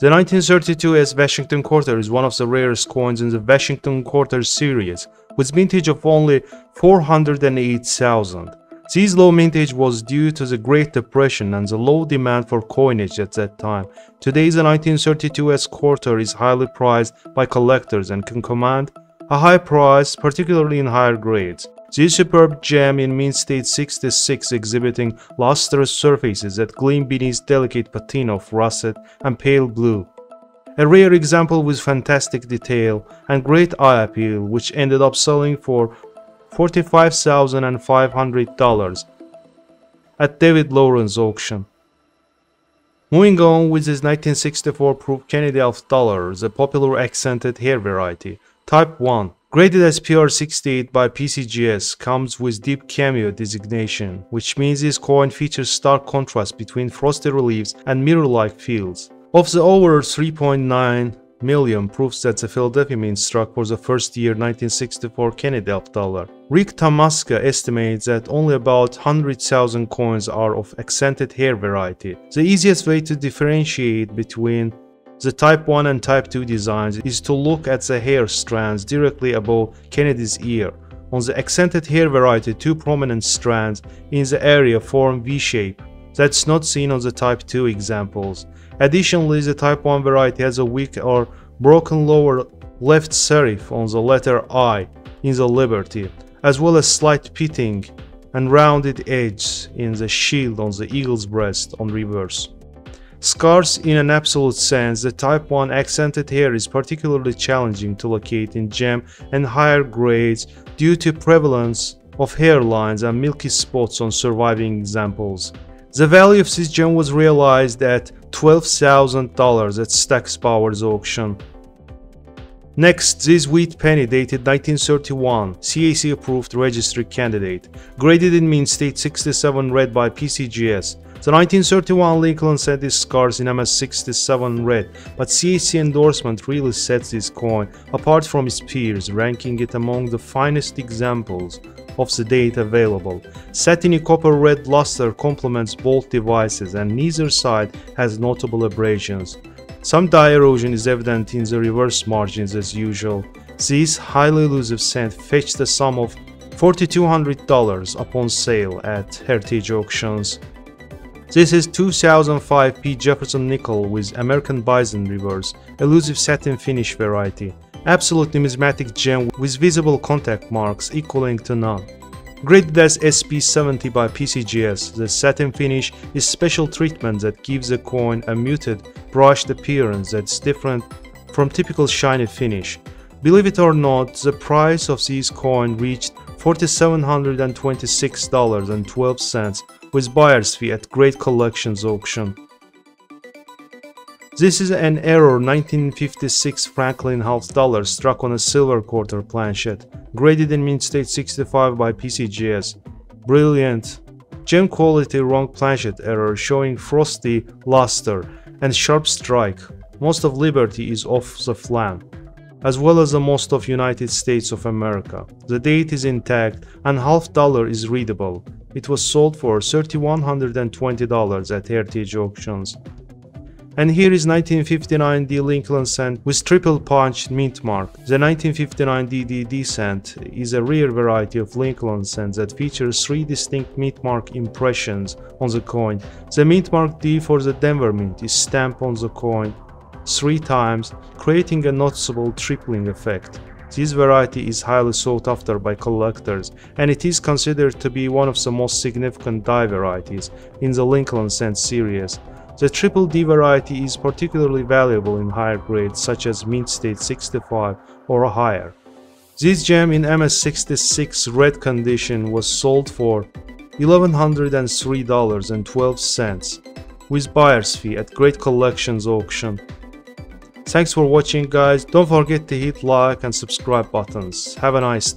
The 1932S Washington Quarter is one of the rarest coins in the Washington Quarter series, with mintage of only 408,000. This low mintage was due to the Great Depression and the low demand for coinage at that time. Today the 1932S quarter is highly prized by collectors and can command a high price, particularly in higher grades. This superb gem in mint state 66 exhibiting lustrous surfaces that gleam beneath delicate patina of russet and pale blue. A rare example with fantastic detail and great eye appeal which ended up selling for $45,500 at David Lawrence auction. Moving on with this 1964 proof Kennedy half dollar, the popular accented hair variety, Type 1. Graded as PR68 by PCGS, comes with deep cameo designation, which means this coin features stark contrast between frosted reliefs and mirror-like fields. Of the over 3.9 million proofs that the Philadelphia Mint struck for the first year 1964 Kennedy dollar. Rick Tomaska estimates that only about 100,000 coins are of accented hair variety. The easiest way to differentiate between the Type 1 and Type 2 designs is to look at the hair strands directly above Kennedy's ear. On the accented hair variety, two prominent strands in the area form V-shape. That's not seen on the Type 2 examples. Additionally, the Type 1 variety has a weak or broken lower left serif on the letter I in the Liberty, as well as slight pitting and rounded edges in the shield on the eagle's breast on reverse. Scarce in an absolute sense, the Type 1 accented hair is particularly challenging to locate in gem and higher grades due to prevalence of hairlines and milky spots on surviving examples. The value of this gem was realized at $12,000 at Stack's Bowers auction. Next, this wheat penny dated 1931, CAC approved registry candidate, graded in mint state 67 red by PCGS, the 1931 Lincoln set is scarce in MS67 red, but CAC endorsement really sets this coin apart from its peers, ranking it among the finest examples of the date available. Satiny copper red luster complements both devices and neither side has notable abrasions. Some die erosion is evident in the reverse margins as usual. This highly elusive cent fetched a sum of $4,200 upon sale at Heritage Auctions. This is 2005 P. Jefferson nickel with American Bison reverse, elusive satin finish variety, absolute numismatic gem with visible contact marks equaling to none. Graded as SP70 by PCGS, the satin finish is special treatment that gives the coin a muted, brushed appearance that's different from typical shiny finish. Believe it or not, the price of this coin reached $4,726.12 with buyer's fee at Great Collections auction. This is an error 1956 Franklin half dollar struck on a silver quarter planchet, graded in mint state 65 by PCGS. Brilliant. Gem quality wrong planchet error showing frosty luster and sharp strike. Most of Liberty is off the flan as well as the most of United States of America. The date is intact and half dollar is readable. It was sold for $3,120 at Heritage Auctions. And here is 1959 D Lincoln cent with triple punched mint mark. The 1959 DDD cent is a rare variety of Lincoln cent that features three distinct mint mark impressions on the coin. The mint mark D for the Denver Mint is stamped on the coin three times, creating a noticeable tripling effect. This variety is highly sought after by collectors, and it is considered to be one of the most significant die varieties in the Lincoln Cent series. The Triple D variety is particularly valuable in higher grades such as Mint State 65 or higher. This gem in MS66 red condition was sold for $1,103.12 with buyer's fee at Great Collections auction Thanks for watching guys, don't forget to hit like and subscribe buttons. Have a nice